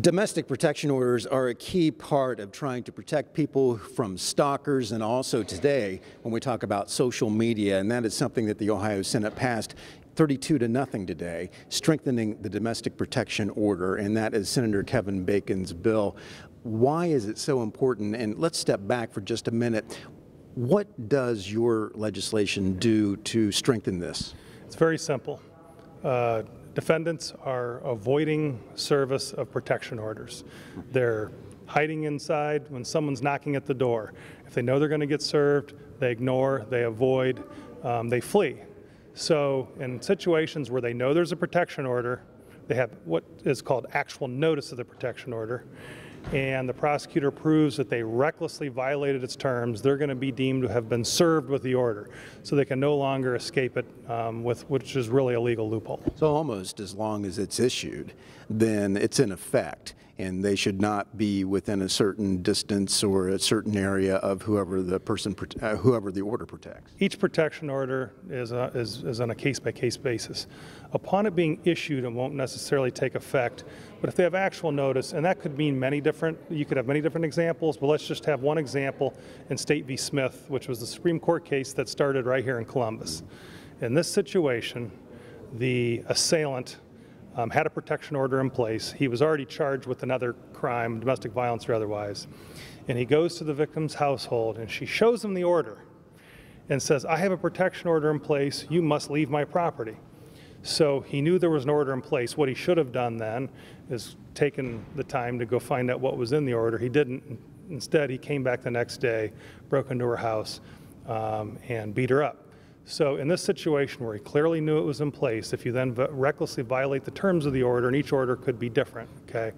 Domestic protection orders are a key part of trying to protect people from stalkers and also today when we talk about social media, and that is something that the Ohio Senate passed 32 to nothing today, strengthening the domestic protection order, and that is Senator Kevin Bacon's bill. Why is it so important? And let's step back for just a minute. What does your legislation do to strengthen this? It's very simple. Uh, defendants are avoiding service of protection orders. They're hiding inside when someone's knocking at the door. If they know they're going to get served, they ignore, they avoid, um, they flee. So, in situations where they know there's a protection order, they have what is called actual notice of the protection order, and the prosecutor proves that they recklessly violated its terms, they're going to be deemed to have been served with the order. So they can no longer escape it, um, with, which is really a legal loophole. So almost as long as it's issued, then it's in effect and they should not be within a certain distance or a certain area of whoever the person, uh, whoever the order protects. Each protection order is, a, is, is on a case-by-case -case basis. Upon it being issued, it won't necessarily take effect, but if they have actual notice, and that could mean many different, you could have many different examples, but let's just have one example in State v. Smith, which was the Supreme Court case that started right here in Columbus. In this situation, the assailant um, had a protection order in place. He was already charged with another crime, domestic violence or otherwise. And he goes to the victim's household and she shows him the order and says, I have a protection order in place. You must leave my property. So he knew there was an order in place. What he should have done then is taken the time to go find out what was in the order. He didn't. Instead, he came back the next day, broke into her house, um, and beat her up. So in this situation where he clearly knew it was in place, if you then recklessly violate the terms of the order, and each order could be different, okay,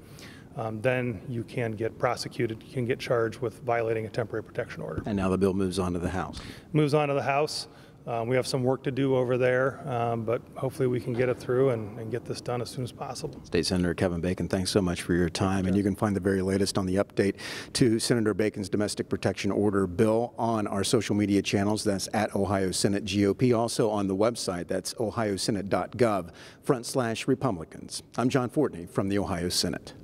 um, then you can get prosecuted, you can get charged with violating a temporary protection order. And now the bill moves on to the House. Moves on to the House. Um, we have some work to do over there, um, but hopefully we can get it through and, and, get this done as soon as possible. State Senator Kevin Bacon, thanks so much for your time. And you can find the very latest on the update to Senator Bacon's domestic protection order bill on our social media channels. That's at Ohio Senate GOP. Also on the website, that's ohiosenate.gov front slash Republicans. I'm John Fortney from the Ohio Senate.